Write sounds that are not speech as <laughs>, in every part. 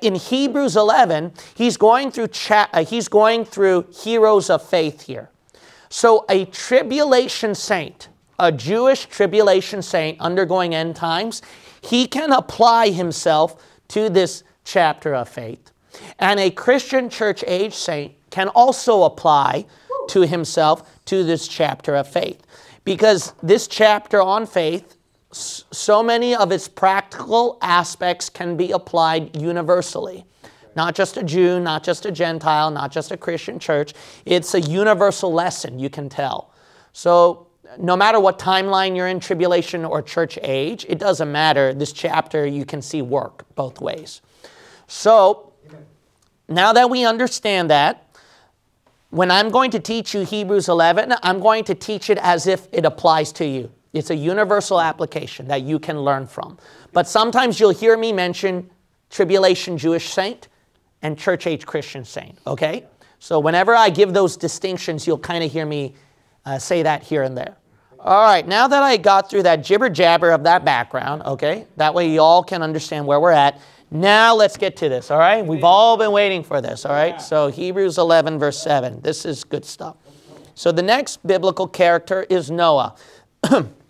in Hebrews 11, he's going through cha- uh, he's going through heroes of faith here. So a tribulation saint, a Jewish tribulation saint undergoing end times, he can apply himself to this chapter of faith. And a Christian church age saint can also apply to himself to this chapter of faith. Because this chapter on faith so many of its practical aspects can be applied universally. Not just a Jew, not just a Gentile, not just a Christian church. It's a universal lesson, you can tell. So, no matter what timeline you're in, tribulation or church age, it doesn't matter. This chapter you can see work both ways. So, now that we understand that, when I'm going to teach you Hebrews 11, I'm going to teach it as if it applies to you. It's a universal application that you can learn from. But sometimes you'll hear me mention tribulation Jewish saint and church age Christian saint, okay? So whenever I give those distinctions, you'll kind of hear me uh, say that here and there. All right, now that I got through that jibber jabber of that background, okay, that way you all can understand where we're at. Now let's get to this, all right? We've all been waiting for this, all right? So Hebrews 11, verse 7. This is good stuff. So the next biblical character is Noah. <clears throat>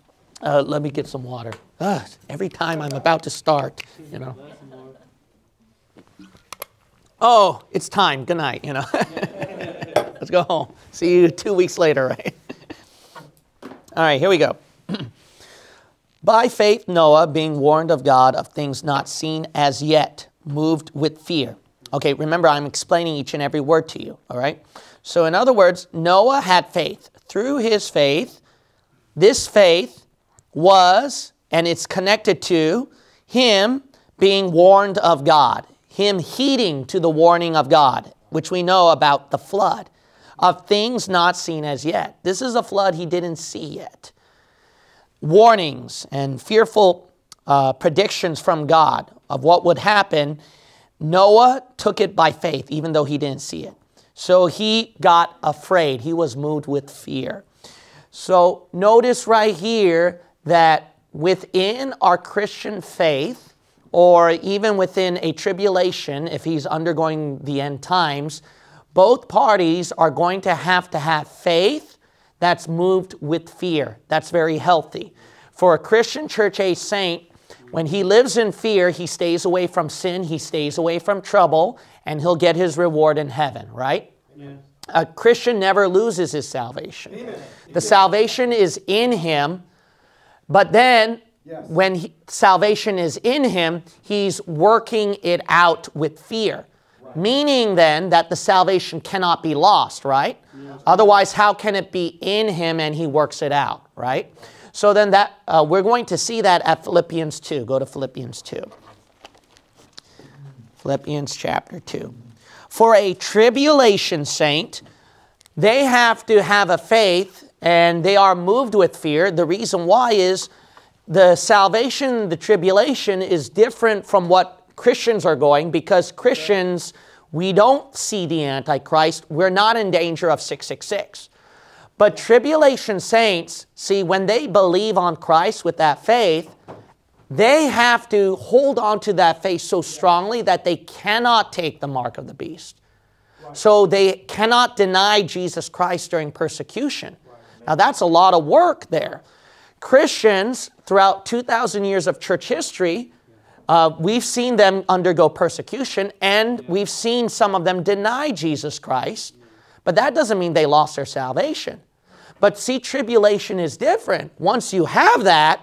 Uh, let me get some water. Ugh, every time I'm about to start, you know. Oh, it's time. Good night, you know. <laughs> Let's go home. See you two weeks later, right? <laughs> All right, here we go. <clears throat> By faith, Noah, being warned of God of things not seen as yet, moved with fear. Okay, remember, I'm explaining each and every word to you, all right? So, in other words, Noah had faith. Through his faith, this faith was, and it's connected to, him being warned of God, him heeding to the warning of God, which we know about the flood, of things not seen as yet. This is a flood he didn't see yet. Warnings and fearful uh, predictions from God of what would happen. Noah took it by faith, even though he didn't see it. So he got afraid. He was moved with fear. So notice right here that within our Christian faith, or even within a tribulation, if he's undergoing the end times, both parties are going to have to have faith that's moved with fear. That's very healthy. For a Christian church age saint, when he lives in fear, he stays away from sin, he stays away from trouble, and he'll get his reward in heaven, right? Amen. A Christian never loses his salvation. Amen. The salvation is in him but then yes. when he, salvation is in him, he's working it out with fear. Right. Meaning then that the salvation cannot be lost, right? Yes. Otherwise, how can it be in him and he works it out, right? So then that uh, we're going to see that at Philippians 2. Go to Philippians 2. Philippians chapter 2. For a tribulation saint, they have to have a faith and they are moved with fear. The reason why is the salvation, the tribulation is different from what Christians are going because Christians, we don't see the Antichrist. We're not in danger of 666. But tribulation saints, see, when they believe on Christ with that faith, they have to hold on to that faith so strongly that they cannot take the mark of the beast. So they cannot deny Jesus Christ during persecution. Now, that's a lot of work there. Christians, throughout 2,000 years of church history, uh, we've seen them undergo persecution and we've seen some of them deny Jesus Christ, but that doesn't mean they lost their salvation. But see, tribulation is different. Once you have that,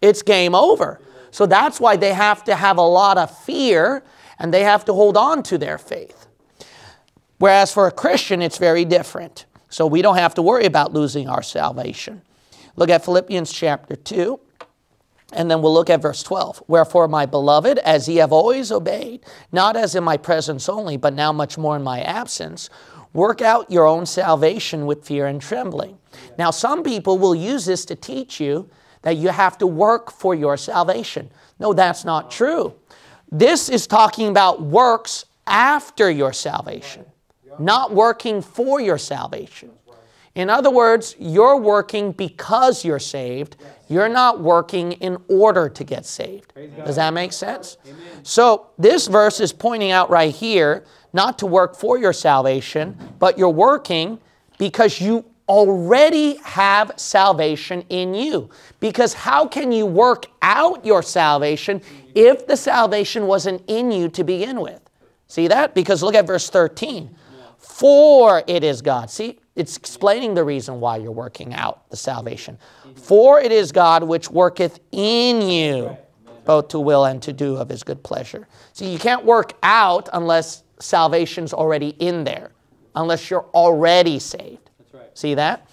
it's game over. So that's why they have to have a lot of fear and they have to hold on to their faith. Whereas for a Christian, it's very different. So we don't have to worry about losing our salvation. Look at Philippians chapter 2, and then we'll look at verse 12. Wherefore, my beloved, as ye have always obeyed, not as in my presence only, but now much more in my absence, work out your own salvation with fear and trembling. Now, some people will use this to teach you that you have to work for your salvation. No, that's not true. This is talking about works after your salvation not working for your salvation. In other words, you're working because you're saved. You're not working in order to get saved. Does that make sense? So, this verse is pointing out right here not to work for your salvation, but you're working because you already have salvation in you. Because how can you work out your salvation if the salvation wasn't in you to begin with? See that? Because look at verse 13. For it is God. See, it's explaining the reason why you're working out the salvation. For it is God which worketh in you both to will and to do of his good pleasure. See, you can't work out unless salvation's already in there, unless you're already saved. Right. See that?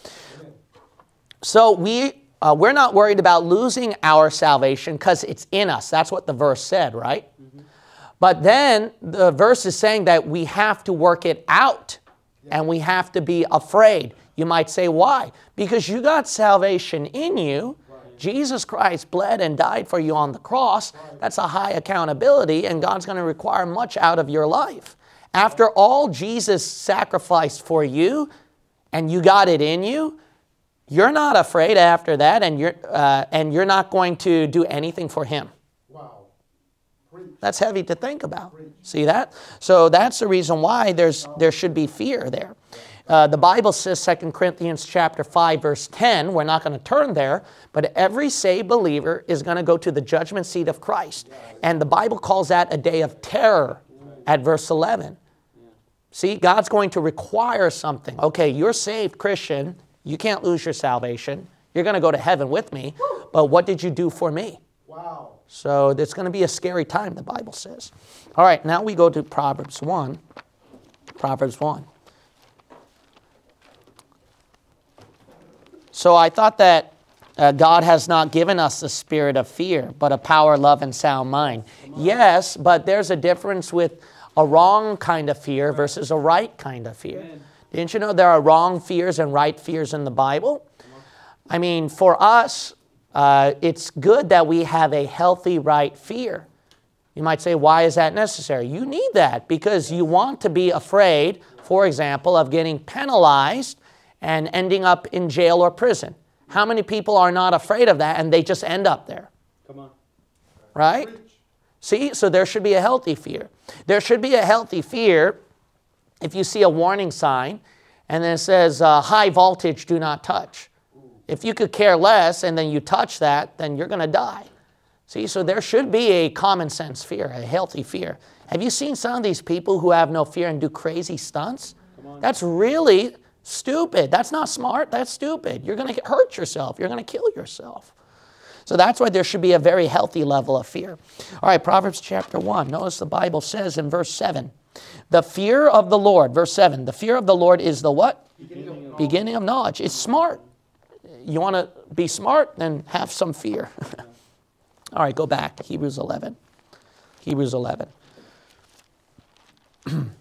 So we uh, we're not worried about losing our salvation because it's in us. That's what the verse said, right? But then the verse is saying that we have to work it out and we have to be afraid. You might say, why? Because you got salvation in you. Jesus Christ bled and died for you on the cross. That's a high accountability, and God's going to require much out of your life. After all Jesus sacrificed for you, and you got it in you, you're not afraid after that, and you're, uh, and you're not going to do anything for Him. That's heavy to think about. See that? So that's the reason why there's, there should be fear there. Uh, the Bible says 2 Corinthians chapter 5 verse 10, we're not going to turn there, but every saved believer is going to go to the judgment seat of Christ. And the Bible calls that a day of terror at verse 11. See, God's going to require something. Okay, you're saved Christian, you can't lose your salvation. You're going to go to heaven with me, but what did you do for me? Wow. So it's going to be a scary time, the Bible says. All right, now we go to Proverbs 1. Proverbs 1. So I thought that uh, God has not given us the spirit of fear, but a power, love, and sound mind. Yes, but there's a difference with a wrong kind of fear versus a right kind of fear. Didn't you know there are wrong fears and right fears in the Bible? I mean, for us, uh, it's good that we have a healthy right fear. You might say, why is that necessary? You need that because you want to be afraid, for example, of getting penalized and ending up in jail or prison. How many people are not afraid of that and they just end up there? Come on. Right? See, so there should be a healthy fear. There should be a healthy fear if you see a warning sign and then it says uh, high voltage, do not touch. If you could care less and then you touch that, then you're going to die. See, so there should be a common sense fear, a healthy fear. Have you seen some of these people who have no fear and do crazy stunts? That's really Stupid. That's not smart. That's stupid. You're going to hurt yourself. You're going to kill yourself. So that's why there should be a very healthy level of fear. All right, Proverbs chapter 1. Notice the Bible says in verse 7 The fear of the Lord, verse 7, the fear of the Lord is the what? Beginning of knowledge. Beginning of knowledge. It's smart. You want to be smart? Then have some fear. <laughs> All right, go back. Hebrews 11. Hebrews 11. <clears throat>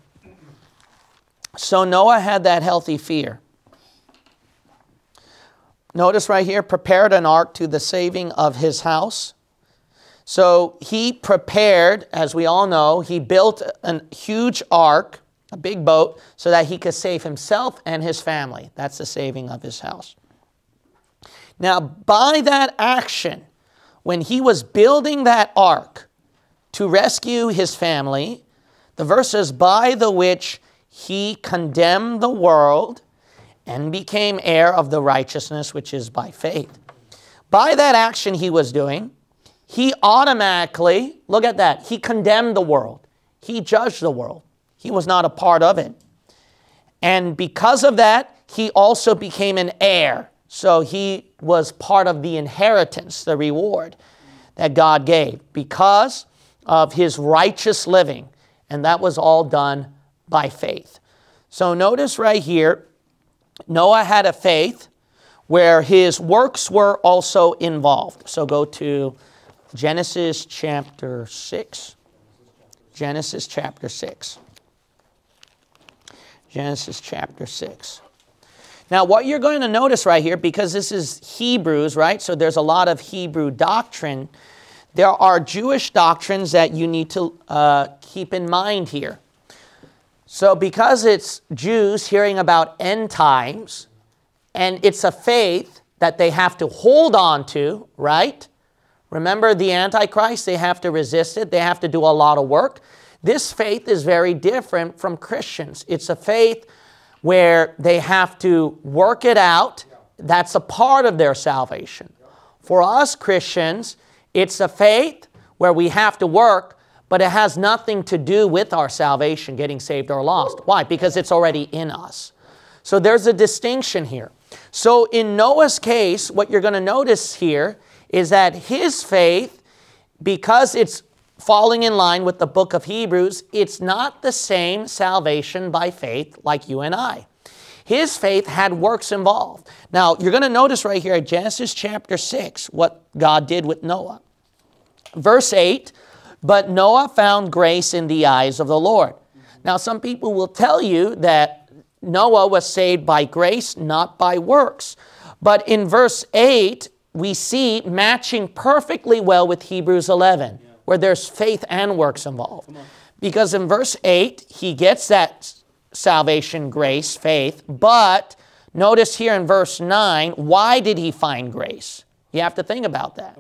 So Noah had that healthy fear. Notice right here, prepared an ark to the saving of his house. So he prepared, as we all know, he built a huge ark, a big boat, so that he could save himself and his family. That's the saving of his house. Now, by that action, when he was building that ark to rescue his family, the verse says, by the which he condemned the world and became heir of the righteousness which is by faith. By that action he was doing, he automatically, look at that, he condemned the world. He judged the world. He was not a part of it. And because of that, he also became an heir. So he was part of the inheritance, the reward that God gave because of his righteous living. And that was all done by faith. So notice right here, Noah had a faith where his works were also involved. So go to Genesis chapter 6. Genesis chapter 6. Genesis chapter 6. Now, what you're going to notice right here, because this is Hebrews, right? So there's a lot of Hebrew doctrine. There are Jewish doctrines that you need to uh, keep in mind here. So, because it's Jews hearing about end times, and it's a faith that they have to hold on to, right? Remember the Antichrist, they have to resist it, they have to do a lot of work. This faith is very different from Christians. It's a faith where they have to work it out. That's a part of their salvation. For us Christians, it's a faith where we have to work, but it has nothing to do with our salvation, getting saved or lost. Why? Because it's already in us. So there's a distinction here. So in Noah's case, what you're going to notice here is that his faith, because it's falling in line with the book of Hebrews, it's not the same salvation by faith like you and I. His faith had works involved. Now, you're going to notice right here at Genesis chapter 6 what God did with Noah. Verse 8, but Noah found grace in the eyes of the Lord. Now, some people will tell you that Noah was saved by grace, not by works. But in verse 8, we see matching perfectly well with Hebrews 11, yeah. Where there's faith and works involved. Because in verse 8, he gets that salvation, grace, faith, but notice here in verse 9, why did he find grace? You have to think about that.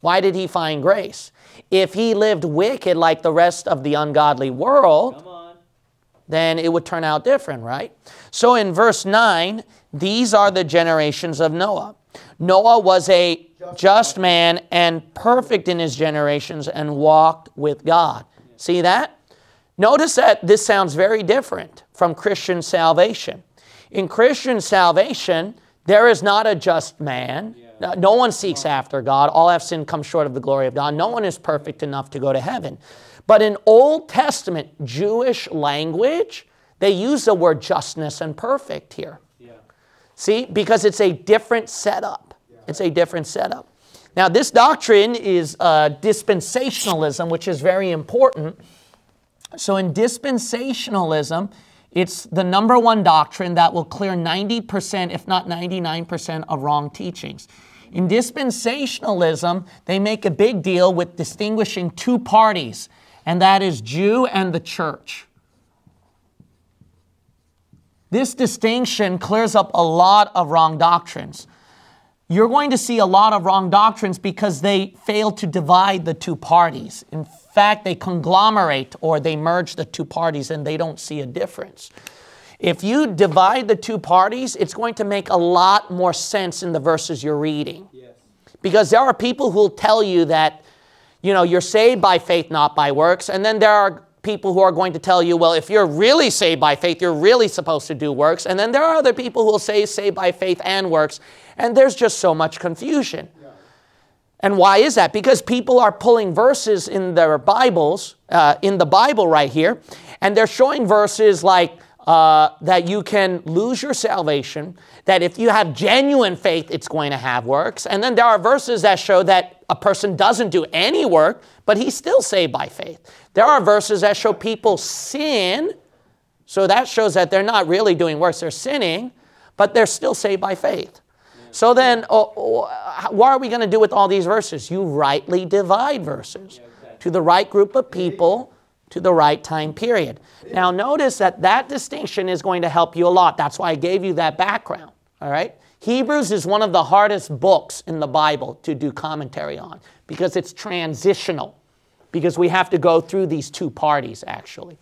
Why did he find grace? If he lived wicked like the rest of the ungodly world, then it would turn out different, right? So in verse 9, these are the generations of Noah. Noah was a just man and perfect in his generations and walked with God. See that? Notice that this sounds very different from Christian salvation. In Christian salvation, there is not a just man. No one seeks after God. All have sinned, come short of the glory of God. No one is perfect enough to go to heaven. But in Old Testament Jewish language, they use the word justness and perfect here. See, because it's a different setup. It's a different setup. Now, this doctrine is uh, dispensationalism, which is very important. So, in dispensationalism, it's the number one doctrine that will clear 90%, if not 99%, of wrong teachings. In dispensationalism, they make a big deal with distinguishing two parties and that is Jew and the church. This distinction clears up a lot of wrong doctrines. You're going to see a lot of wrong doctrines because they fail to divide the two parties. In fact, they conglomerate or they merge the two parties and they don't see a difference. If you divide the two parties, it's going to make a lot more sense in the verses you're reading. Yes. Because there are people who will tell you that you know, you're saved by faith, not by works. And then there are people who are going to tell you, well, if you're really saved by faith, you're really supposed to do works. And then there are other people who will say saved by faith and works. And there's just so much confusion. Yeah. And why is that? Because people are pulling verses in their Bibles, uh, in the Bible right here, and they're showing verses like, uh, that you can lose your salvation, that if you have genuine faith, it's going to have works. And then there are verses that show that a person doesn't do any work, but he's still saved by faith. There are verses that show people sin, so that shows that they're not really doing works, they're sinning, but they're still saved by faith. So then, oh, oh, what are we going to do with all these verses? You rightly divide verses to the right group of people to the right time period. Now, notice that that distinction is going to help you a lot. That's why I gave you that background. All right? Hebrews is one of the hardest books in the Bible to do commentary on because it's transitional, because we have to go through these two parties actually.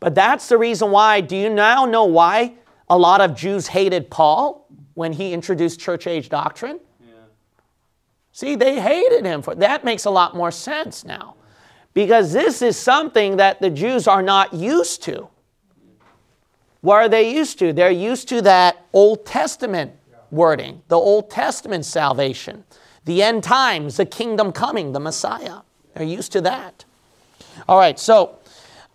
But that's the reason why. Do you now know why a lot of Jews hated Paul when he introduced church age doctrine? Yeah. See, they hated him for that makes a lot more sense now because this is something that the Jews are not used to. What are they used to? They're used to that Old Testament wording, the Old Testament salvation, the end times, the kingdom coming, the Messiah. They're used to that. All right, so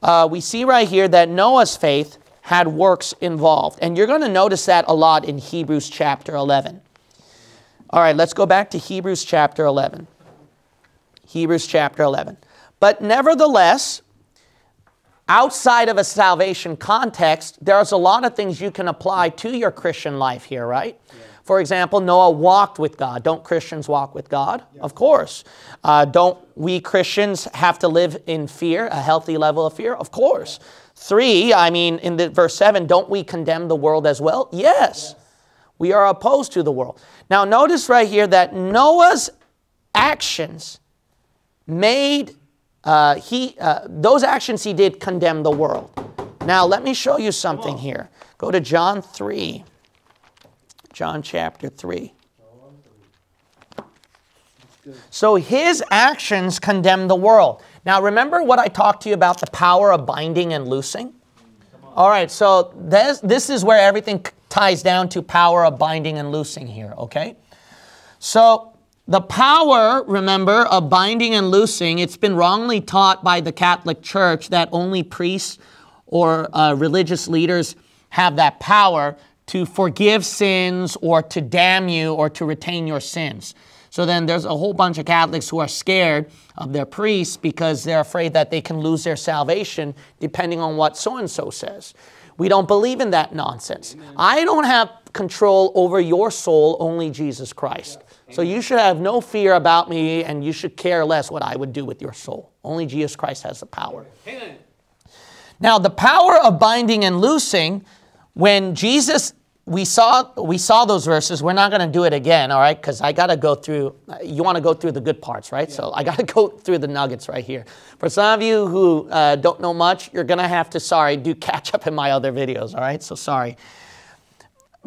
uh, we see right here that Noah's faith had works involved. And you're going to notice that a lot in Hebrews chapter 11. All right, let's go back to Hebrews chapter 11. Hebrews chapter 11. But nevertheless, outside of a salvation context, there's a lot of things you can apply to your Christian life here, right? Yeah. For example, Noah walked with God. Don't Christians walk with God? Yeah. Of course. Uh, don't we Christians have to live in fear, a healthy level of fear? Of course. Three, I mean, in the verse seven, don't we condemn the world as well? Yes. yes. We are opposed to the world. Now, notice right here that Noah's actions made uh, he uh, those actions he did condemn the world. Now, let me show you something here. Go to John 3. John chapter 3. So his actions condemn the world. Now, remember what I talked to you about the power of binding and loosing? All right, so this, this is where everything ties down to power of binding and loosing here, okay? So the power, remember, of binding and loosing, it's been wrongly taught by the Catholic Church that only priests or uh, religious leaders have that power to forgive sins or to damn you or to retain your sins. So then there's a whole bunch of Catholics who are scared of their priests because they're afraid that they can lose their salvation depending on what so and so says. We don't believe in that nonsense. Amen. I don't have control over your soul, only Jesus Christ. So you should have no fear about me and you should care less what I would do with your soul. Only Jesus Christ has the power. Amen. Now, the power of binding and loosing, when Jesus we saw we saw those verses. We're not going to do it again, all right? Because I got to go through. You want to go through the good parts, right? Yeah. So I got to <laughs> go through the nuggets right here. For some of you who uh, don't know much, you're going to have to, sorry, do catch up in my other videos, all right? So sorry.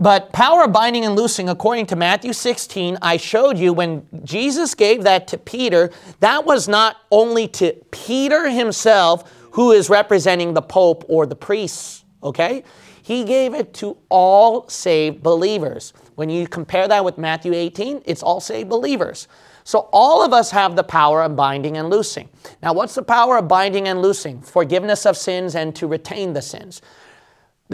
But power of binding and loosing, according to Matthew 16, I showed you when Jesus gave that to Peter, that was not only to Peter himself, who is representing the Pope or the priests, okay? He gave it to all saved believers. When you compare that with Matthew 18, it's all saved believers. So all of us have the power of binding and loosing. Now, what's the power of binding and loosing? Forgiveness of sins and to retain the sins.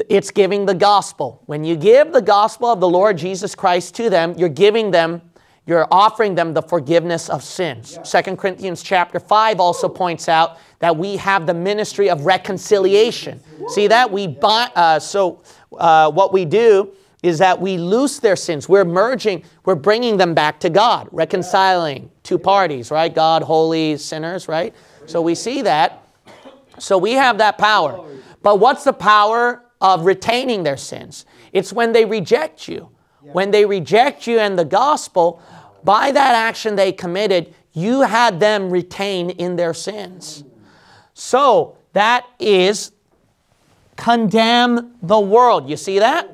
It's giving the gospel. When you give the gospel of the Lord Jesus Christ to them, you're giving them you're offering them the forgiveness of sins. Second Corinthians chapter 5 also points out that we have the ministry of reconciliation. See that? We buy, uh, so uh, what we do is that we loose their sins. We're merging, we're bringing them back to God, reconciling two parties, right? God, holy, sinners, right? So we see that. So we have that power. But what's the power of retaining their sins? It's when they reject you. When they reject you and the gospel, by that action they committed, you had them retain in their sins. So that is condemn the world. You see that?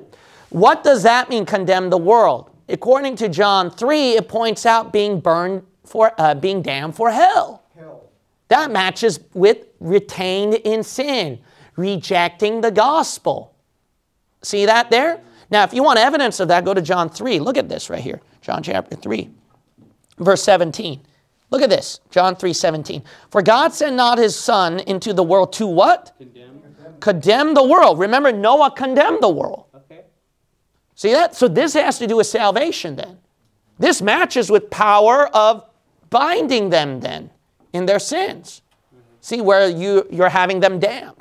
What does that mean, condemn the world? According to John 3, it points out being burned for, uh, being damned for hell. hell. That matches with retained in sin, rejecting the gospel. See that there? Now, if you want evidence of that, go to John 3. Look at this right here. John chapter 3, verse 17. Look at this, John 3 17. For God sent not his son into the world to what? Condemn. Condemn the world. Remember, Noah condemned the world. Okay. See that? So this has to do with salvation then. This matches with power of binding them then in their sins. Mm-hmm. See where you, you're having them damned.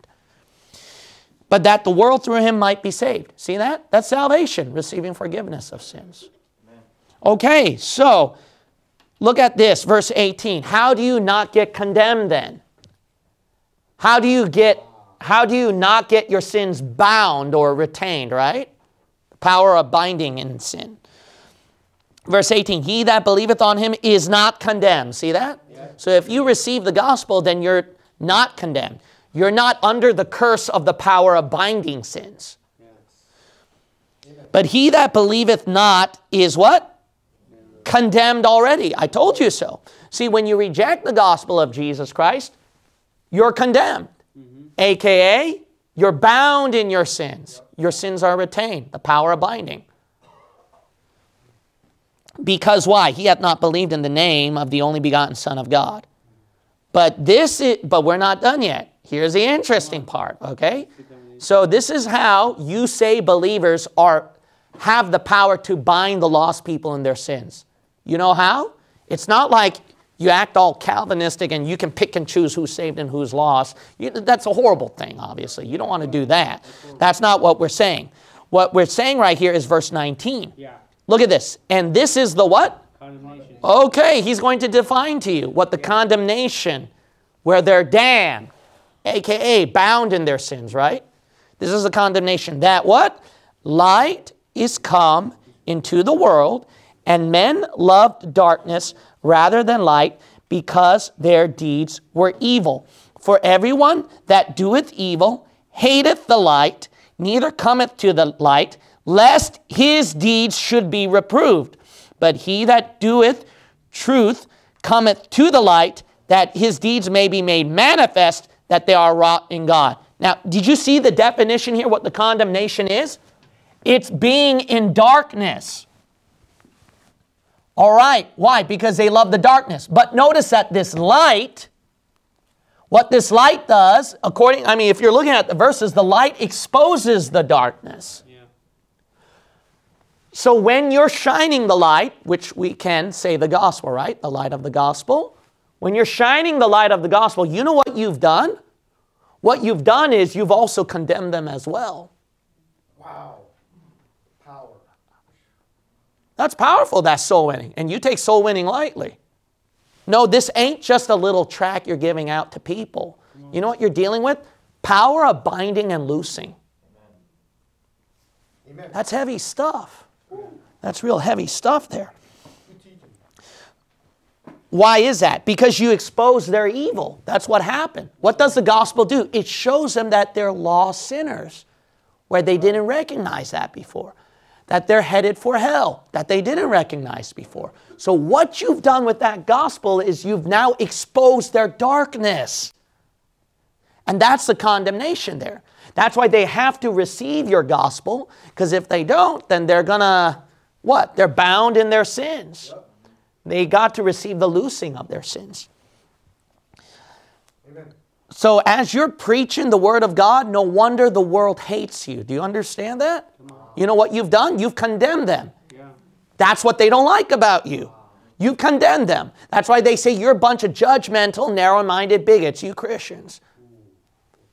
But that the world through him might be saved. See that? That's salvation, receiving forgiveness of sins. Okay, so Look at this, verse 18. How do you not get condemned then? How do you get how do you not get your sins bound or retained, right? The power of binding in sin. Verse 18, he that believeth on him is not condemned. See that? Yeah. So if you receive the gospel, then you're not condemned. You're not under the curse of the power of binding sins. Yes. But he that believeth not is what? Condemned already. I told you so. See, when you reject the gospel of Jesus Christ, you're condemned. Mm-hmm. AKA, you're bound in your sins. Your sins are retained, the power of binding. Because why? He hath not believed in the name of the only begotten Son of God. But this is, but we're not done yet. Here's the interesting part, okay? So this is how you say believers are have the power to bind the lost people in their sins. You know how? It's not like you act all Calvinistic and you can pick and choose who's saved and who's lost. You, that's a horrible thing, obviously. You don't want to do that. That's not what we're saying. What we're saying right here is verse 19. Yeah. Look at this. And this is the what? Condemnation. Okay, he's going to define to you what the yeah. condemnation, where they're damned, aka bound in their sins, right? This is the condemnation. That what? Light is come into the world, and men loved darkness rather than light because their deeds were evil. For everyone that doeth evil hateth the light, neither cometh to the light, lest his deeds should be reproved. But he that doeth truth cometh to the light, that his deeds may be made manifest, that they are wrought in God. Now, did you see the definition here, what the condemnation is? It's being in darkness. All right, why? Because they love the darkness. But notice that this light, what this light does, according, I mean, if you're looking at the verses, the light exposes the darkness. Yeah. So when you're shining the light, which we can say the gospel, right? The light of the gospel. When you're shining the light of the gospel, you know what you've done? What you've done is you've also condemned them as well. Wow. Power. That's powerful, that soul winning. And you take soul winning lightly. No, this ain't just a little tract you're giving out to people. You know what you're dealing with? Power of binding and loosing. Amen. That's heavy stuff. That's real heavy stuff there. Why is that? Because you expose their evil. That's what happened. What does the gospel do? It shows them that they're lost sinners, where they didn't recognize that before. That they're headed for hell, that they didn't recognize before. So, what you've done with that gospel is you've now exposed their darkness. And that's the condemnation there. That's why they have to receive your gospel, because if they don't, then they're gonna, what? They're bound in their sins. Yep. They got to receive the loosing of their sins. Amen. So, as you're preaching the word of God, no wonder the world hates you. Do you understand that? You know what you've done? You've condemned them. Yeah. That's what they don't like about you. You condemn them. That's why they say you're a bunch of judgmental, narrow minded bigots, you Christians.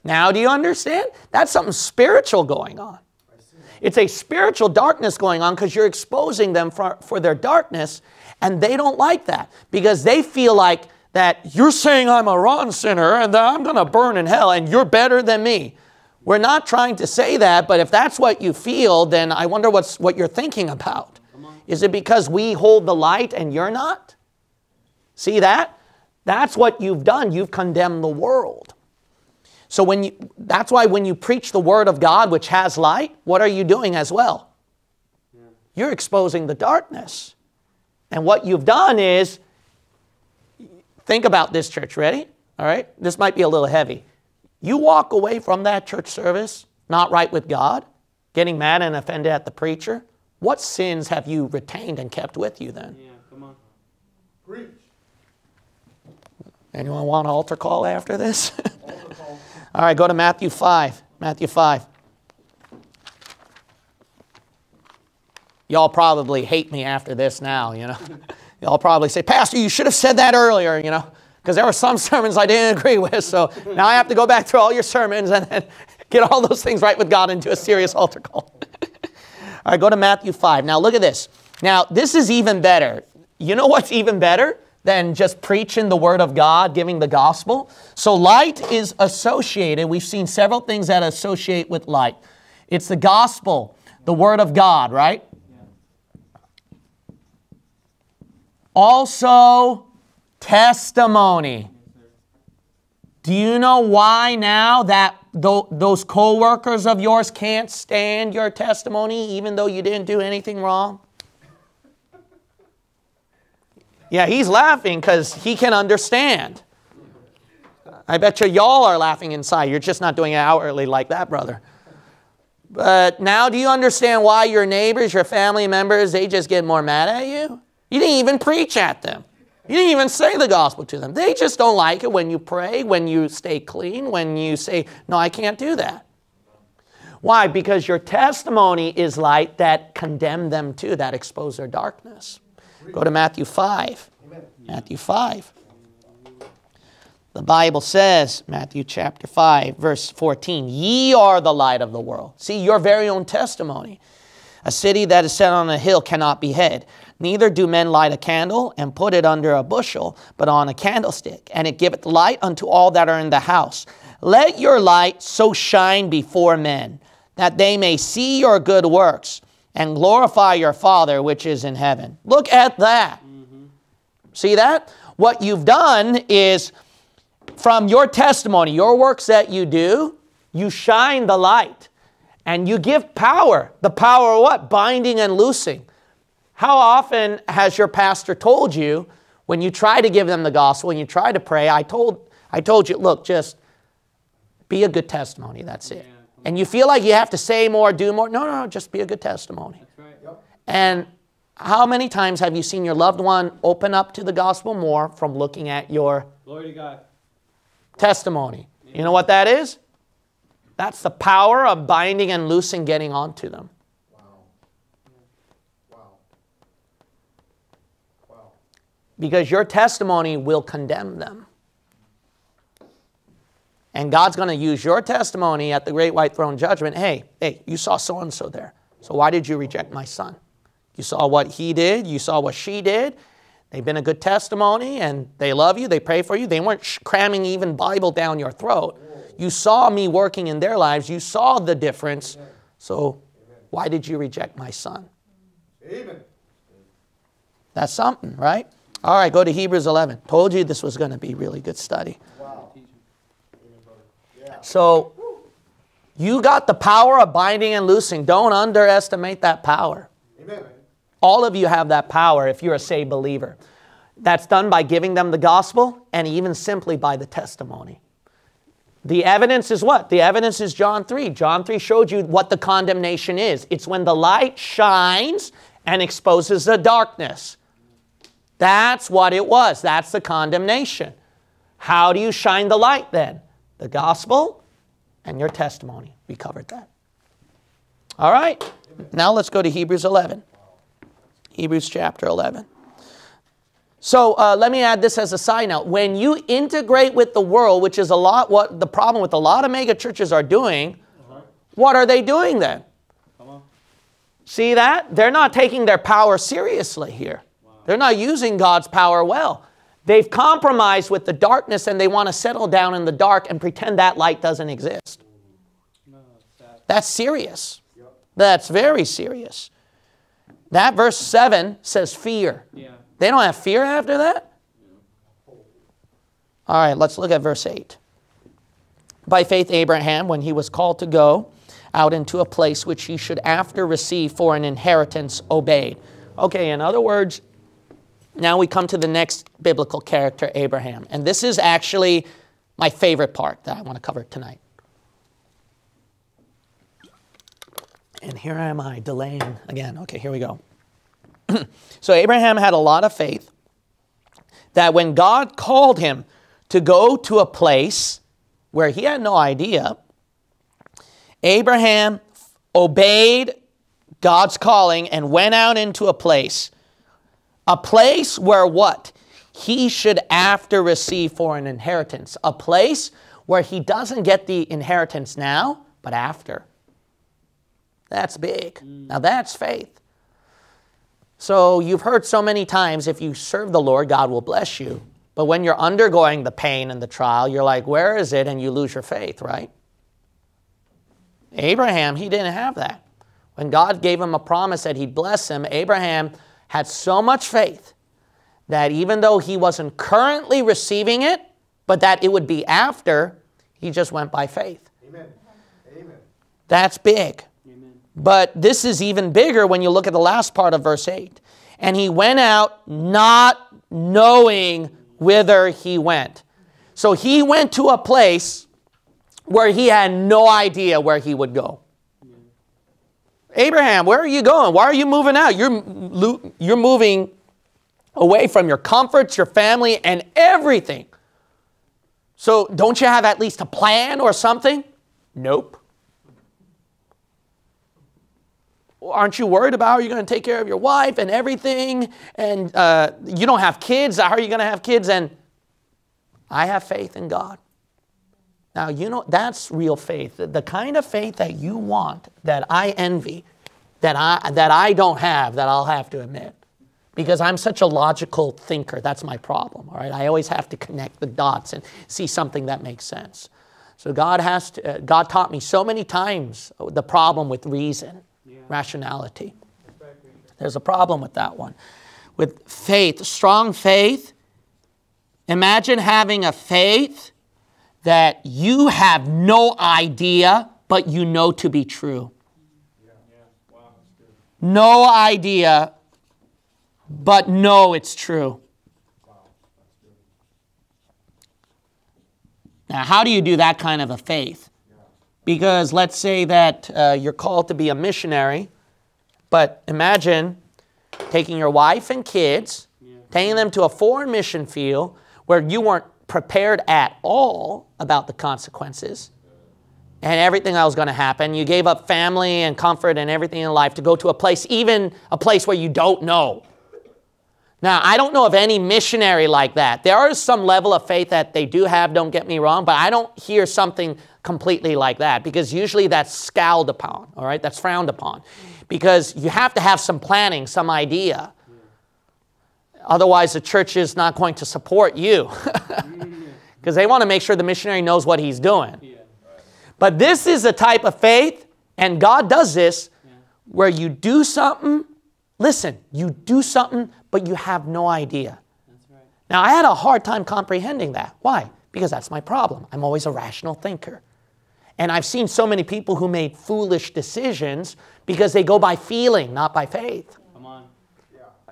Now, do you understand? That's something spiritual going on. It's a spiritual darkness going on because you're exposing them for, for their darkness and they don't like that because they feel like that you're saying I'm a rotten sinner and that I'm going to burn in hell and you're better than me. We're not trying to say that, but if that's what you feel, then I wonder what's, what you're thinking about. Is it because we hold the light and you're not? See that? That's what you've done. You've condemned the world. So when you, that's why when you preach the word of God, which has light, what are you doing as well? You're exposing the darkness. And what you've done is, think about this church, ready? All right? This might be a little heavy. You walk away from that church service not right with God, getting mad and offended at the preacher. What sins have you retained and kept with you then? Yeah, come on. Preach. Anyone want an altar call after this? Call. <laughs> All right, go to Matthew 5. Matthew 5. Y'all probably hate me after this now, you know. <laughs> Y'all probably say, Pastor, you should have said that earlier, you know, because there were some <laughs> sermons I didn't agree with. So now I have to go back through all your sermons and then <laughs> get all those things right with God and do a serious altar call. <laughs> all right, go to Matthew 5. Now look at this. Now, this is even better. You know what's even better than just preaching the word of God, giving the gospel? So light is associated. We've seen several things that associate with light. It's the gospel, the word of God, right? Also, testimony. Do you know why now that those co workers of yours can't stand your testimony even though you didn't do anything wrong? Yeah, he's laughing because he can understand. I bet you y'all are laughing inside. You're just not doing it outwardly like that, brother. But now do you understand why your neighbors, your family members, they just get more mad at you? You didn't even preach at them. You didn't even say the gospel to them. They just don't like it when you pray, when you stay clean, when you say, No, I can't do that. Why? Because your testimony is light that condemn them to, that expose their darkness. Go to Matthew 5. Matthew 5. The Bible says, Matthew chapter 5, verse 14, Ye are the light of the world. See, your very own testimony. A city that is set on a hill cannot be hid. Neither do men light a candle and put it under a bushel, but on a candlestick, and it giveth light unto all that are in the house. Let your light so shine before men, that they may see your good works and glorify your Father which is in heaven. Look at that. See that? What you've done is from your testimony, your works that you do, you shine the light and you give power. The power of what? Binding and loosing. How often has your pastor told you when you try to give them the gospel, when you try to pray, I told, I told you, look, just be a good testimony. That's it. And you feel like you have to say more, do more. No, no, no, just be a good testimony. That's right. And how many times have you seen your loved one open up to the gospel more from looking at your Glory to God. testimony? You know what that is? That's the power of binding and loosing getting onto them. Wow. Wow. Wow. Because your testimony will condemn them. And God's going to use your testimony at the great white throne judgment. Hey, hey, you saw so and so there. So why did you reject my son? You saw what he did, you saw what she did. They've been a good testimony and they love you, they pray for you. They weren't sh- cramming even Bible down your throat. You saw me working in their lives, you saw the difference. So why did you reject my son? Amen. That's something, right? All right, go to Hebrews 11. Told you this was going to be really good study. Wow. So you got the power of binding and loosing. Don't underestimate that power. Amen. All of you have that power if you're a saved believer. That's done by giving them the gospel and even simply by the testimony. The evidence is what? The evidence is John 3. John 3 showed you what the condemnation is. It's when the light shines and exposes the darkness. That's what it was. That's the condemnation. How do you shine the light then? The gospel and your testimony. We covered that. All right. Now let's go to Hebrews 11. Hebrews chapter 11. So uh, let me add this as a side note. When you integrate with the world, which is a lot what the problem with a lot of mega churches are doing, what are they doing then? See that? They're not taking their power seriously here. They're not using God's power well. They've compromised with the darkness and they want to settle down in the dark and pretend that light doesn't exist. That's serious. That's very serious. That verse 7 says fear. Yeah. They don't have fear after that? All right, let's look at verse 8. By faith, Abraham, when he was called to go out into a place which he should after receive for an inheritance, obeyed. Okay, in other words, now we come to the next biblical character, Abraham. And this is actually my favorite part that I want to cover tonight. And here am I delaying again. Okay, here we go. <clears throat> so Abraham had a lot of faith that when God called him to go to a place where he had no idea, Abraham obeyed God's calling and went out into a place. A place where what? He should after receive for an inheritance. A place where he doesn't get the inheritance now, but after. That's big. Mm. Now that's faith. So you've heard so many times if you serve the Lord, God will bless you. But when you're undergoing the pain and the trial, you're like, where is it? And you lose your faith, right? Abraham, he didn't have that. When God gave him a promise that he'd bless him, Abraham had so much faith that even though he wasn't currently receiving it, but that it would be after, he just went by faith. Amen. Amen. That's big. Amen. But this is even bigger when you look at the last part of verse 8. And he went out not knowing whither he went. So he went to a place where he had no idea where he would go. Abraham, where are you going? Why are you moving out? You're, you're moving away from your comforts, your family, and everything. So don't you have at least a plan or something? Nope. aren't you worried about how you're going to take care of your wife and everything? And uh, you don't have kids. How are you going to have kids? And I have faith in God. Now, you know, that's real faith. The- The kind of faith that you want, that I envy, that I, that I don't have, that I'll have to admit. Because I'm such a logical thinker. That's my problem, all right? I always have to connect the dots and see something that makes sense. So God has to, uh, God taught me so many times the problem with reason, rationality. There's a problem with that one. With faith, strong faith, imagine having a faith that you have no idea, but you know to be true. No idea, but know it's true. Now, how do you do that kind of a faith? Because let's say that uh, you're called to be a missionary, but imagine taking your wife and kids, taking them to a foreign mission field where you weren't prepared at all about the consequences and everything that was going to happen. You gave up family and comfort and everything in life to go to a place, even a place where you don't know. Now, I don't know of any missionary like that. There is some level of faith that they do have, don't get me wrong, but I don't hear something completely like that because usually that's scowled upon, all right? That's frowned upon because you have to have some planning, some idea. Otherwise, the church is not going to support you <laughs> because they want to make sure the missionary knows what he's doing. But this is a type of faith, and God does this where you do something. Listen, you do something, but you have no idea. Right. Now, I had a hard time comprehending that. Why? Because that's my problem. I'm always a rational thinker. And I've seen so many people who made foolish decisions because they go by feeling, not by faith.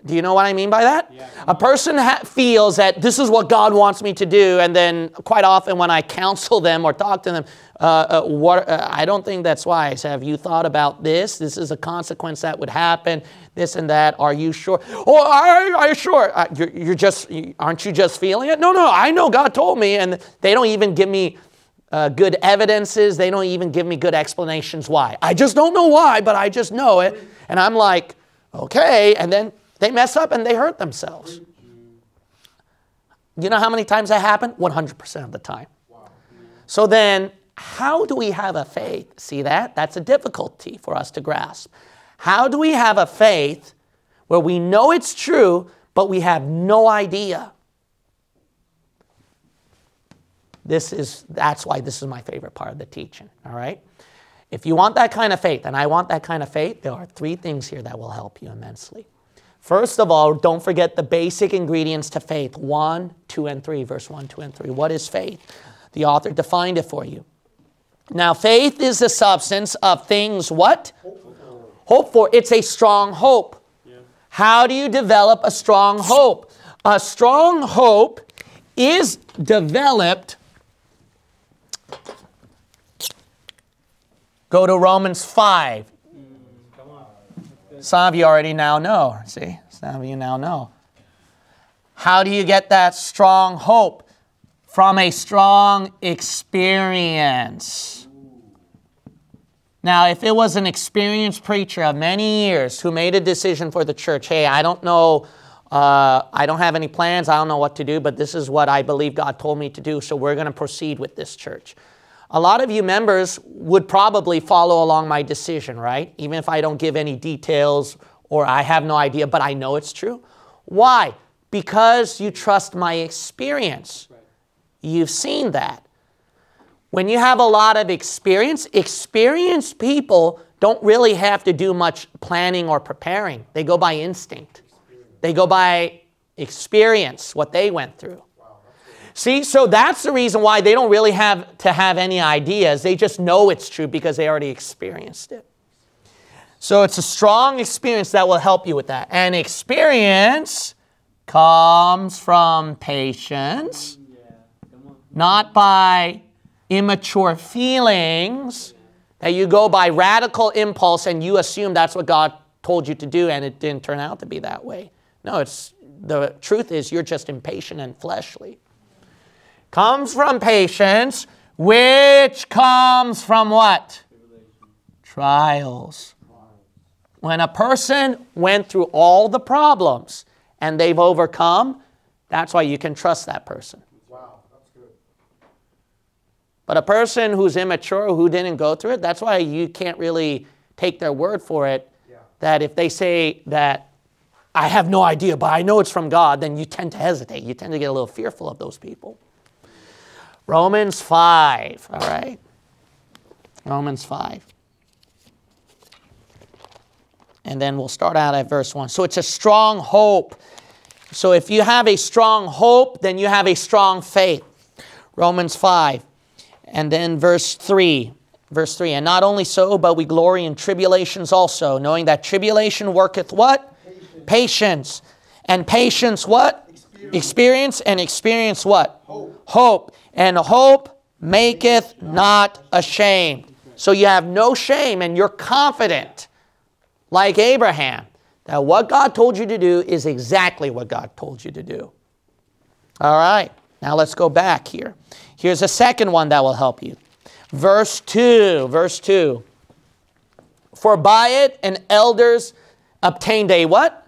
Do you know what I mean by that? Yeah. A person ha- feels that this is what God wants me to do, and then quite often when I counsel them or talk to them, uh, uh, what, uh, I don't think that's wise. Have you thought about this? This is a consequence that would happen. This and that. Are you sure? Oh, are, are you sure? Uh, you're, you're just, aren't you just feeling it? No, no. I know God told me, and they don't even give me uh, good evidences. They don't even give me good explanations why. I just don't know why, but I just know it. And I'm like, okay. And then they mess up and they hurt themselves. You know how many times that happened? 100% of the time. So then, how do we have a faith? See that? That's a difficulty for us to grasp. How do we have a faith where we know it's true, but we have no idea? This is that's why this is my favorite part of the teaching, all right? If you want that kind of faith, and I want that kind of faith, there are three things here that will help you immensely. First of all, don't forget the basic ingredients to faith 1, 2, and 3, verse 1, 2, and 3. What is faith? The author defined it for you. Now, faith is the substance of things what? Hope for. It's a strong hope. Yeah. How do you develop a strong hope? A strong hope is developed. Go to Romans 5. Some of you already now know. See, some of you now know. How do you get that strong hope? From a strong experience. Now, if it was an experienced preacher of many years who made a decision for the church, hey, I don't know, uh, I don't have any plans, I don't know what to do, but this is what I believe God told me to do, so we're going to proceed with this church. A lot of you members would probably follow along my decision, right? Even if I don't give any details or I have no idea, but I know it's true. Why? Because you trust my experience. You've seen that. When you have a lot of experience, experienced people don't really have to do much planning or preparing. They go by instinct. They go by experience, what they went through. See, so that's the reason why they don't really have to have any ideas. They just know it's true because they already experienced it. So it's a strong experience that will help you with that. And experience comes from patience, not by immature feelings that you go by radical impulse and you assume that's what God told you to do and it didn't turn out to be that way. No, it's the truth is you're just impatient and fleshly. Comes from patience, which comes from what? Trials. When a person went through all the problems and they've overcome, that's why you can trust that person. Wow, that's good. But a person who's immature, who didn't go through it, that's why you can't really take their word for it. Yeah. That if they say that I have no idea, but I know it's from God, then you tend to hesitate. You tend to get a little fearful of those people. Romans 5, all right? Romans 5. and then we'll start out at verse 1. So it's a strong hope. So if you have a strong hope, then you have a strong faith. Romans 5. And then verse 3. Verse 3. And not only so, but we glory in tribulations also, knowing that tribulation worketh what? Patience. Patience. And patience what? Experience. Experience. And experience what? Hope. Hope. And hope maketh not ashamed. So you have no shame and you're confident, like Abraham, that what God told you to do is exactly what God told you to do. All right, now let's go back here. Here's a second one that will help you. Verse 2, verse 2. For by it an elders obtained a what?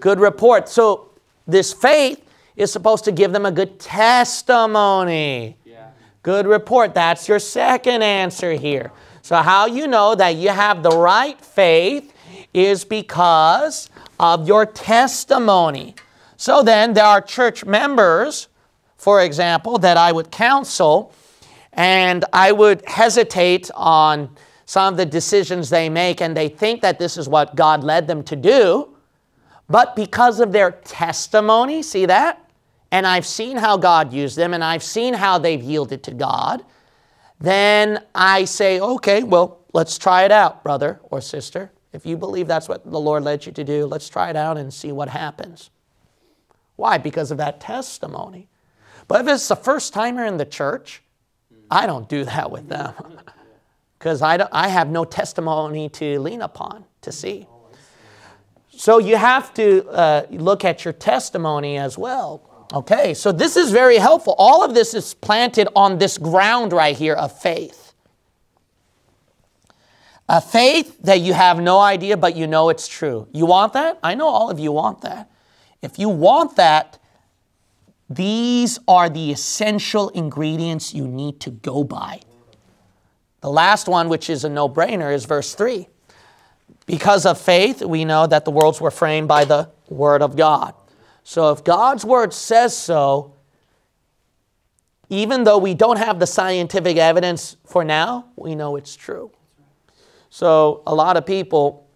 Good report. So this faith is supposed to give them a good testimony. Yeah. Good report. That's your second answer here. So, how you know that you have the right faith is because of your testimony. So, then there are church members, for example, that I would counsel, and I would hesitate on some of the decisions they make, and they think that this is what God led them to do. But because of their testimony, see that? And I've seen how God used them and I've seen how they've yielded to God, then I say, okay, well, let's try it out, brother or sister. If you believe that's what the Lord led you to do, let's try it out and see what happens. Why? Because of that testimony. But if it's the first timer in the church, I don't do that with them <laughs> because I, don't- I have no testimony to lean upon to see. So you have to uh, look at your testimony as well. Okay, so this is very helpful. All of this is planted on this ground right here of faith. A faith that you have no idea, but you know it's true. You want that? I know all of you want that. If you want that, these are the essential ingredients you need to go by. The last one, which is a no brainer, is verse 3. Because of faith, we know that the worlds were framed by the Word of God. So if God's Word says so, even though we don't have the scientific evidence for now, we know it's true. So a lot of people,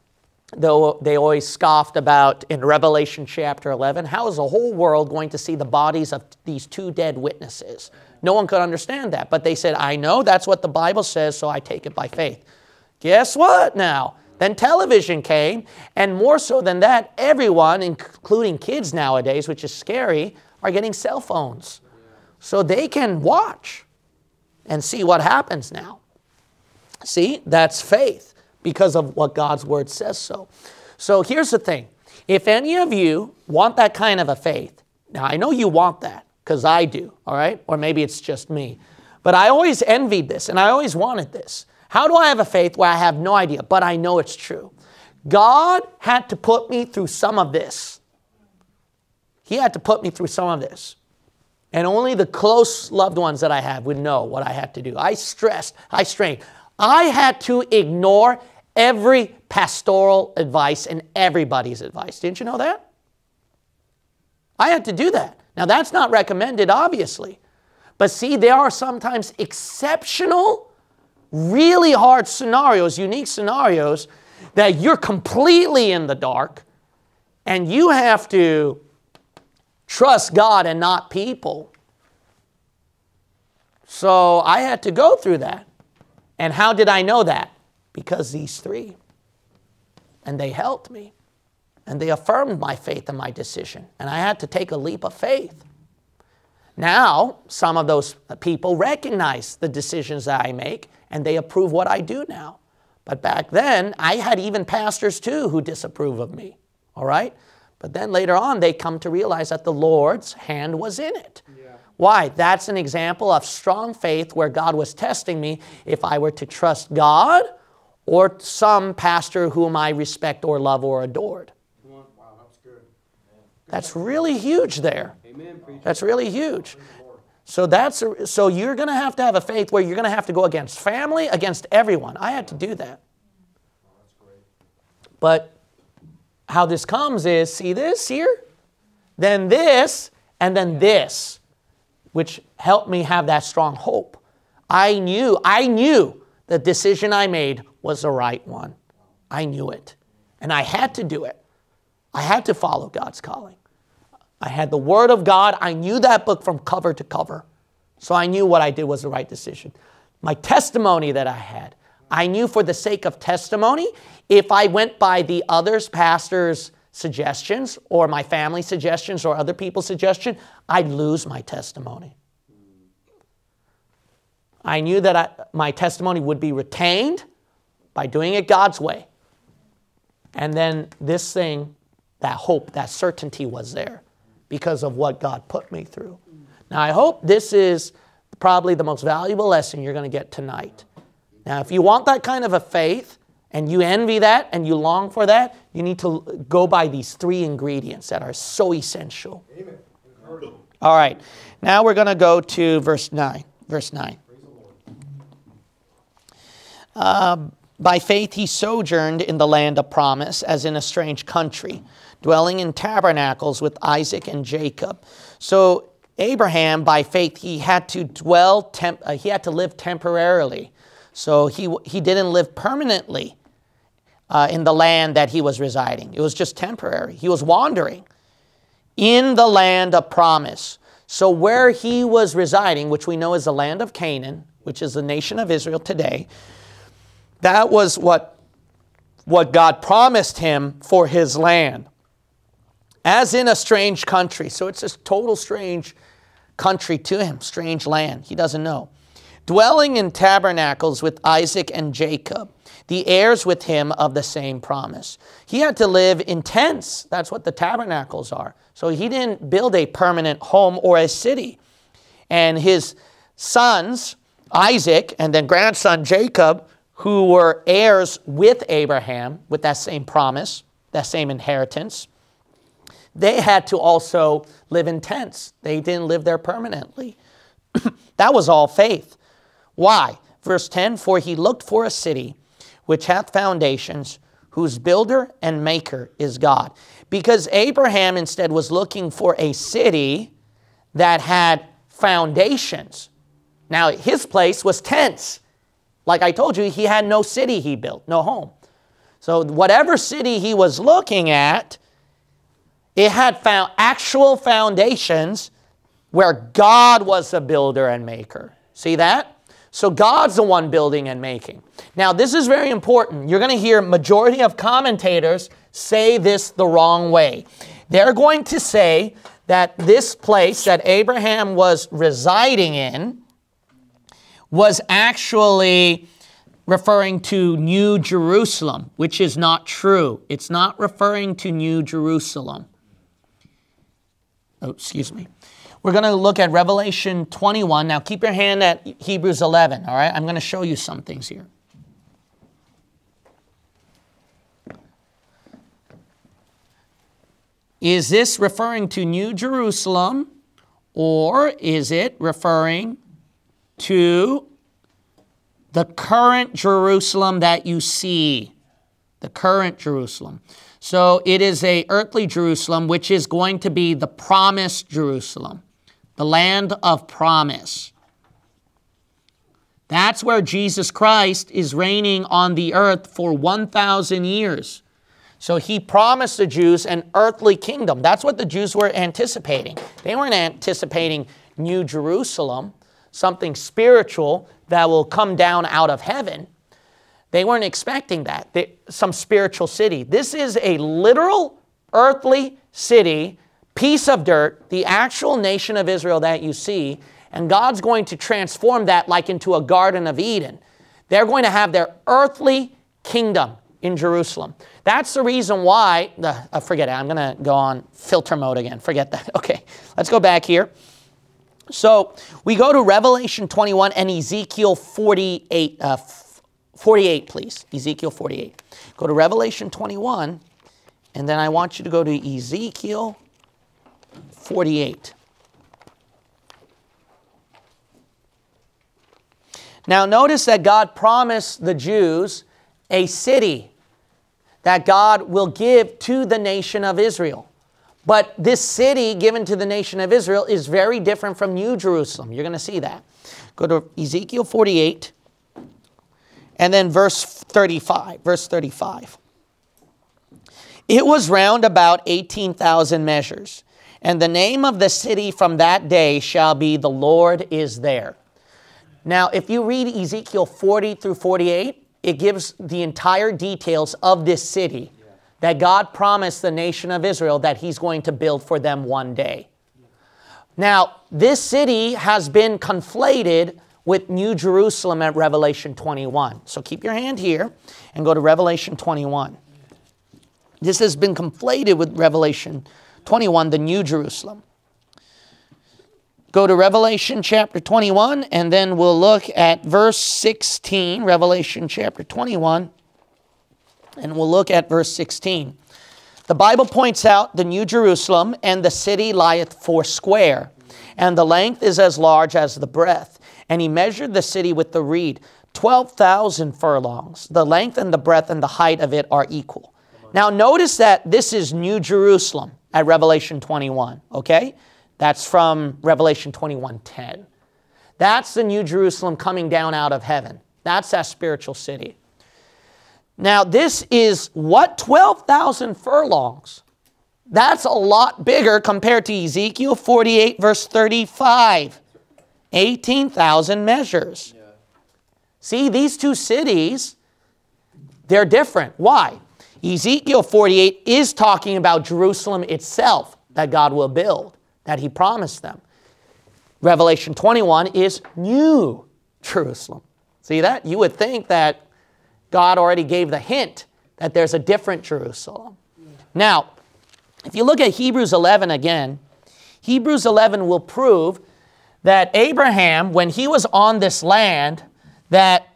though they always scoffed about in Revelation chapter 11, how is the whole world going to see the bodies of these two dead witnesses? No one could understand that. But they said, I know that's what the Bible says, so I take it by faith. Guess what now? Then television came, and more so than that, everyone, including kids nowadays, which is scary, are getting cell phones. So they can watch and see what happens now. See, that's faith because of what God's word says so. So here's the thing if any of you want that kind of a faith, now I know you want that because I do, all right? Or maybe it's just me. But I always envied this and I always wanted this. How do I have a faith where I have no idea, but I know it's true? God had to put me through some of this. He had to put me through some of this. And only the close loved ones that I have would know what I had to do. I stressed, I strained. I had to ignore every pastoral advice and everybody's advice. Didn't you know that? I had to do that. Now, that's not recommended, obviously. But see, there are sometimes exceptional, really hard scenarios, unique scenarios, that you're completely in the dark and you have to trust God and not people. So I had to go through that. And how did I know that? Because these three. And they helped me. And they affirmed my faith and my decision. And I had to take a leap of faith. Now, some of those people recognize the decisions that I make and they approve what I do now. But back then, I had even pastors too who disapprove of me. All right? But then later on, they come to realize that the Lord's hand was in it. Why? That's an example of strong faith where God was testing me if I were to trust God or some pastor whom I respect or love or adored. Wow, that's good. That's really huge there. Amen. That's really huge. So that's so you're going to have to have a faith where you're going to have to go against family, against everyone. I had to do that. But how this comes is see this here, then this, and then this, which helped me have that strong hope. I knew, I knew the decision I made was the right one. I knew it. And I had to do it. I had to follow God's calling. I had the Word of God. I knew that book from cover to cover. So I knew what I did was the right decision. My testimony that I had, I knew for the sake of testimony, if I went by the others, pastors' suggestions, or my family suggestions, or other people's suggestion, I'd lose my testimony. I knew that I, my testimony would be retained by doing it God's way. And then this thing, that hope, that certainty was there because of what God put me through. Now, I hope this is probably the most valuable lesson you're going to get tonight. Now, if you want that kind of a faith and you envy that and you long for that, you need to go by these three ingredients that are so essential. Amen. All right. Now we're going to go to verse 9. Verse 9. Praise the Lord. By faith he sojourned in the land of promise as in a strange country, dwelling in tabernacles with Isaac and Jacob. So Abraham, by faith, he had to dwell, uh, he had to live temporarily. So he, he didn't live permanently uh, in the land that he was residing. It was just temporary. He was wandering in the land of promise. So where he was residing, which we know is the land of Canaan, which is the nation of Israel today, that was what, what God promised him for his land. As in a strange country. So it's a total strange country to him, strange land. He doesn't know. Dwelling in tabernacles with Isaac and Jacob, the heirs with him of the same promise. He had to live in tents. That's what the tabernacles are. So he didn't build a permanent home or a city. And his sons, Isaac and then grandson Jacob, who were heirs with Abraham, with that same promise, that same inheritance, they had to also live in tents. They didn't live there permanently. <clears throat> that was all faith. Why? Verse 10 For he looked for a city which hath foundations, whose builder and maker is God. Because Abraham instead was looking for a city that had foundations. Now, his place was tents. Like I told you, he had no city he built, no home. So, whatever city he was looking at, it had found actual foundations where God was the builder and maker. See that? So God's the one building and making. Now, this is very important. You're going to hear majority of commentators say this the wrong way. They're going to say that this place that Abraham was residing in was actually referring to New Jerusalem, which is not true. It's not referring to New Jerusalem. Oh, excuse me. We're going to look at Revelation 21. Now, keep your hand at Hebrews 11, all right? I'm going to show you some things here. Is this referring to New Jerusalem or is it referring to the current Jerusalem that you see? The current Jerusalem. So it is a earthly Jerusalem, which is going to be the promised Jerusalem, the land of promise. That's where Jesus Christ is reigning on the earth for 1,000 years. So he promised the Jews an earthly kingdom. That's what the Jews were anticipating. They weren't anticipating New Jerusalem, something spiritual that will come down out of heaven. They weren't expecting that, they, some spiritual city. This is a literal earthly city, piece of dirt, the actual nation of Israel that you see, and God's going to transform that like into a Garden of Eden. They're going to have their earthly kingdom in Jerusalem. That's the reason why, the, uh, forget it, I'm going to go on filter mode again. Forget that. <laughs> Okay, let's go back here. So we go to Revelation 21 and Ezekiel 48. Uh, 48, please. Ezekiel 48. Go to Revelation 21, and then I want you to go to Ezekiel 48. Now, notice that God promised the Jews a city that God will give to the nation of Israel. But this city given to the nation of Israel is very different from New Jerusalem. You're going to see that. Go to Ezekiel 48. And then verse 35, verse 35. It was round about 18,000 measures. And the name of the city from that day shall be The Lord is there. Now, if you read Ezekiel 40 through 48, it gives the entire details of this city that God promised the nation of Israel that He's going to build for them one day. Now, this city has been conflated with New Jerusalem at Revelation 21. So keep your hand here and go to Revelation 21. This has been conflated with Revelation 21, the New Jerusalem. Go to Revelation chapter 21, and then we'll look at verse 16, Revelation chapter 21, and we'll look at verse 16. The Bible points out the New Jerusalem, and the city lieth foursquare, and the length is as large as the breadth. And he measured the city with the reed, 12,000 furlongs. The length and the breadth and the height of it are equal. Now, notice that this is New Jerusalem at Revelation 21, okay? That's from Revelation 21:10. That's the New Jerusalem coming down out of heaven. That's that spiritual city. Now, this is what 12,000 furlongs. That's a lot bigger compared to Ezekiel 48, verse 35. 18,000 measures. See, these two cities, they're different. Why? Ezekiel 48 is talking about Jerusalem itself that God will build that he promised them. Revelation 21 is new Jerusalem. See that? You would think that God already gave the hint that there's a different Jerusalem. Now, if you look at Hebrews 11 again, Hebrews 11 will prove that Abraham, when he was on this land, that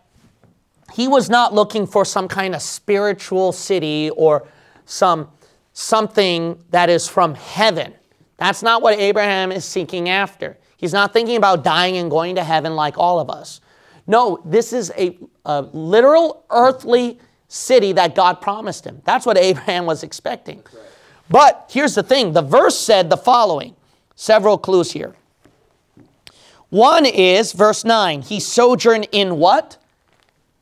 he was not looking for some kind of spiritual city or some something that is from heaven. That's not what Abraham is seeking after. He's not thinking about dying and going to heaven like all of us. No, this is a, a literal earthly city that God promised him. That's what <laughs> Abraham was expecting. But here's the thing the verse said the following several clues here. One is verse 9, he sojourned in what?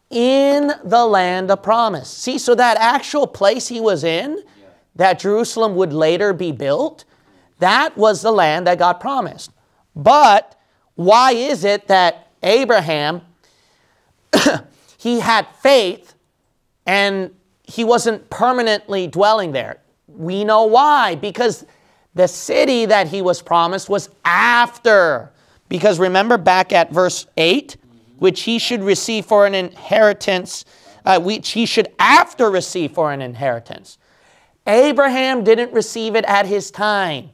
In the land of promise. See, so that actual place he was in, that Jerusalem would later be built, that was the land that God promised. But why is it that Abraham, <coughs> he had faith and he wasn't permanently dwelling there? We know why. Because the city that he was promised was after. Because remember back at verse 8, which he should receive for an inheritance, uh, which he should after receive for an inheritance. Abraham didn't receive it at his time.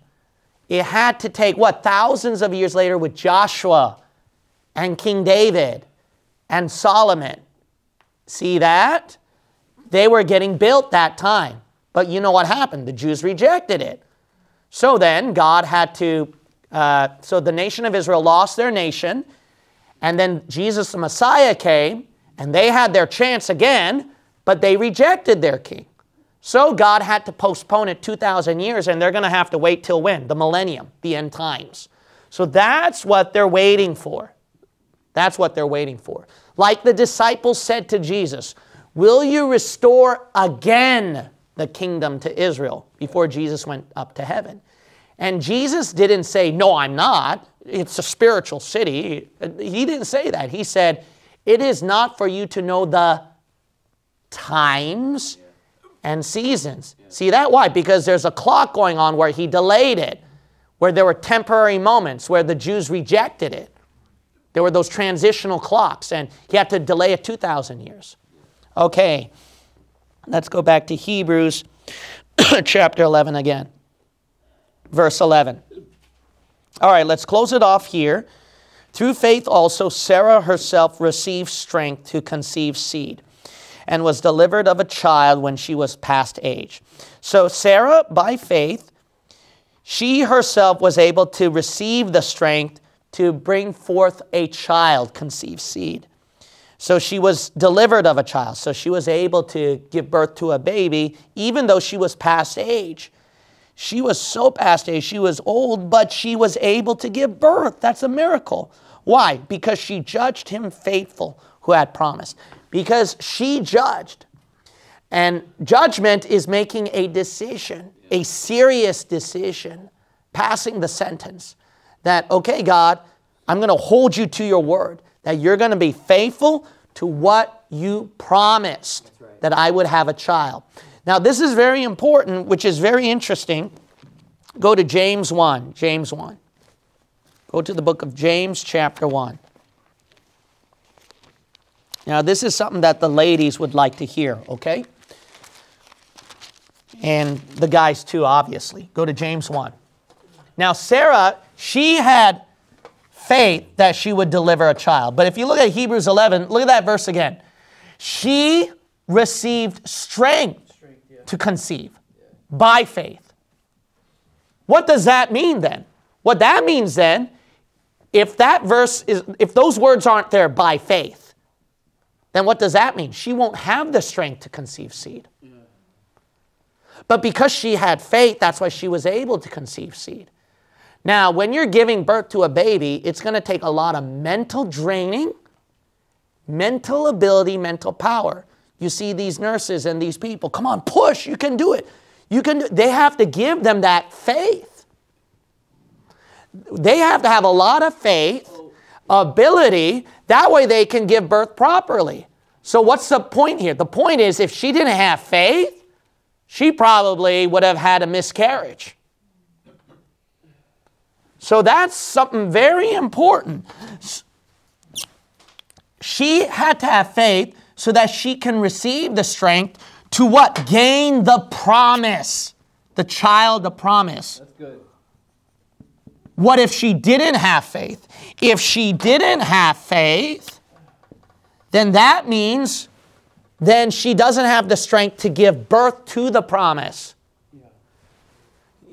It had to take, what, thousands of years later with Joshua and King David and Solomon. See that? They were getting built that time. But you know what happened? The Jews rejected it. So then God had to, uh, so the nation of Israel lost their nation. And then Jesus the Messiah came and they had their chance again, but they rejected their king. So God had to postpone it 2,000 years, and they're going to have to wait till when? The millennium, the end times. So that's what they're waiting for. That's what they're waiting for. Like the disciples said to Jesus, Will you restore again the kingdom to Israel before Jesus went up to heaven? And Jesus didn't say, No, I'm not. It's a spiritual city. He didn't say that. He said, It is not for you to know the times and seasons. See that? Why? Because there's a clock going on where he delayed it, where there were temporary moments where the Jews rejected it. There were those transitional clocks, and he had to delay it 2,000 years. Okay, let's go back to Hebrews <coughs> chapter 11 again, verse 11. All right, let's close it off here. Through faith also, Sarah herself received strength to conceive seed and was delivered of a child when she was past age. So, Sarah, by faith, she herself was able to receive the strength to bring forth a child, conceive seed. So she was delivered of a child. So she was able to give birth to a baby, even though she was past age. She was so past age, she was old, but she was able to give birth. That's a miracle. Why? Because she judged him faithful who had promised because she judged. And judgment is making a decision, a serious decision, passing the sentence that, okay, God, I'm going to hold you to your word, that you're going to be faithful to what you promised right. that I would have a child. Now, this is very important, which is very interesting. Go to James 1. James 1. Go to the book of James, chapter 1. Now, this is something that the ladies would like to hear, okay? And the guys too, obviously. Go to James 1. Now, Sarah, she had faith that she would deliver a child. But if you look at Hebrews 11, look at that verse again. She received strength. To conceive by faith. What does that mean then? What that means then, if that verse is, if those words aren't there by faith, then what does that mean? She won't have the strength to conceive seed. But because she had faith, that's why she was able to conceive seed. Now, when you're giving birth to a baby, it's going to take a lot of mental draining, mental ability, mental power. You see these nurses and these people, come on, push, you can do it. You can do, they have to give them that faith. They have to have a lot of faith, ability, that way they can give birth properly. So what's the point here? The point is if she didn't have faith, she probably would have had a miscarriage. So that's something very important. She had to have faith so that she can receive the strength to what? Gain the promise. The child, the promise. That's good. What if she didn't have faith? If she didn't have faith, then that means then she doesn't have the strength to give birth to the promise.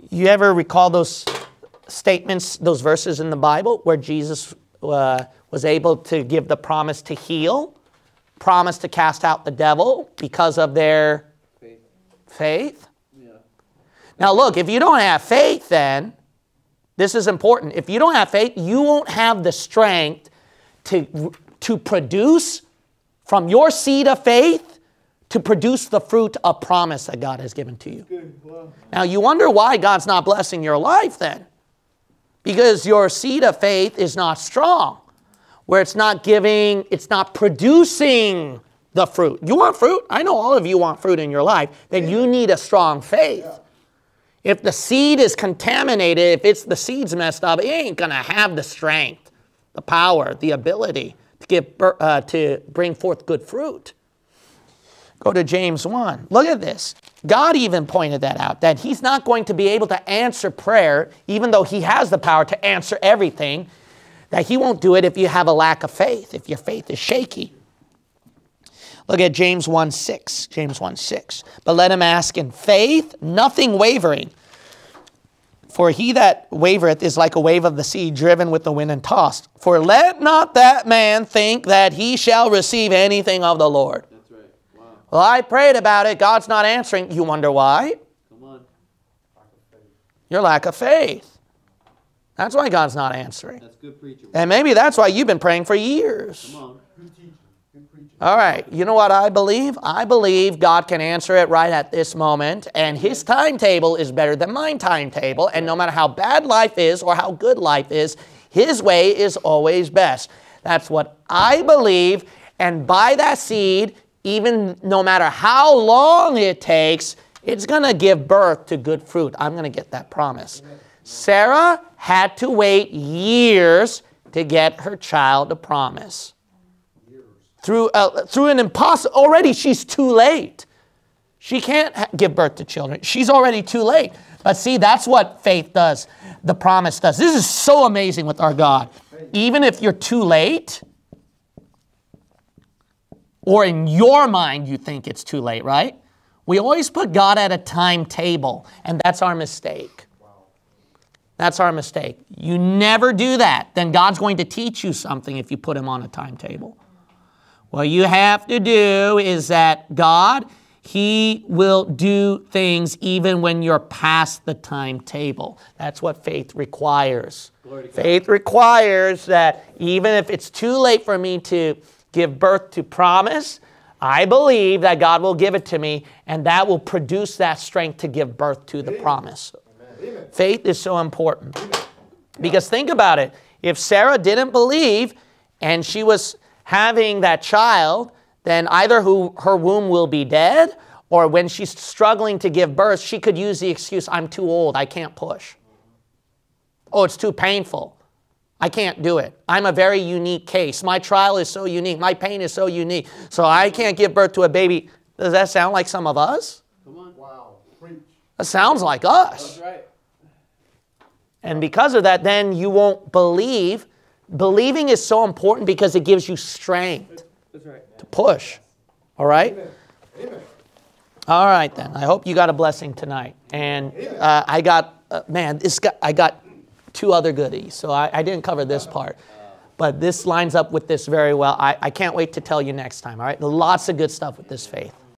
You ever recall those statements, those verses in the Bible where Jesus uh, was able to give the promise to heal, promise to cast out the devil because of their Faith. faith? Yeah. Now, look, if you don't have faith, then this is important. If you don't have faith, you won't have the strength to, to produce from your seed of faith to produce the fruit of promise that God has given to you. Wow. Now, you wonder why God's not blessing your life then. Because your seed of faith is not strong, where it's not giving, it's not producing the fruit. You want fruit? I know all of you want fruit in your life. Then you need a strong faith. If the seed is contaminated, if it's the seed's messed up, it ain't gonna have the strength, the power, the ability to give uh, to bring forth good fruit. Go to James 1. Look at this. God even pointed that out that He's not going to be able to answer prayer, even though He has the power to answer everything, that He won't do it if you have a lack of faith, if your faith is shaky. Look at James 1 6. James 1 6. But let him ask in faith, nothing wavering. For he that wavereth is like a wave of the sea, driven with the wind and tossed. For let not that man think that he shall receive anything of the Lord. That's right. Wow. Well, I prayed about it. God's not answering. You wonder why? Come on. Your lack of faith. That's why God's not answering. That's good preaching. And maybe that's why you've been praying for years. Come on. Good teaching. Good preaching. All right, you know what I believe? I believe God can answer it right at this moment, and His timetable is better than my timetable. And no matter how bad life is or how good life is, His way is always best. That's what I believe, and by that seed, even no matter how long it takes, it's going to give birth to good fruit. I'm going to get that promise. Sarah had to wait years to get her child a promise through, uh, through an impossible, already she's too late. She can't give birth to children. She's already too late. But see, that's what faith does, the promise does. This is so amazing with our God. Even if you're too late, or in your mind you think it's too late, right? We always put God at a timetable, and that's our mistake. That's our mistake. You never do that. Then God's going to teach you something if you put Him on a timetable. What you have to do is that God, He will do things even when you're past the timetable. That's what faith requires. Glory to God. Faith requires that even if it's too late for me to give birth to promise, I believe that God will give it to me, and that will produce that strength to give birth to the promise. Faith is so important. Because think about it if Sarah didn't believe and she was having that child, then either who, her womb will be dead, or when she's struggling to give birth, she could use the excuse, I'm too old, I can't push. Oh, it's too painful. I can't do it. I'm a very unique case. My trial is so unique. My pain is so unique. So I can't give birth to a baby. Does that sound like some of us? Come on. Wow. Preach. That sounds like us. That's right. And because of that, then you won't believe. Believing is so important because it gives you strength That's right. to push. All right? Amen. All right, then. I hope you got a blessing tonight. And uh, I got, uh, man, this got, I got two other goodies. So I, I didn't cover this part. But this lines up with this very well. I, I can't wait to tell you next time. All right? Lots of good stuff with this faith.